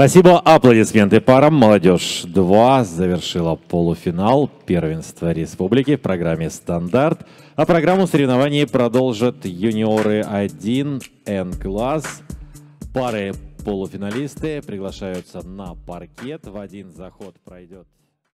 Спасибо. Аплодисменты парам. Молодежь 2 завершила полуфинал первенства республики в программе «Стандарт». А программу соревнований продолжат юниоры 1 N-класс. Пары полуфиналисты приглашаются на паркет. В один заход пройдет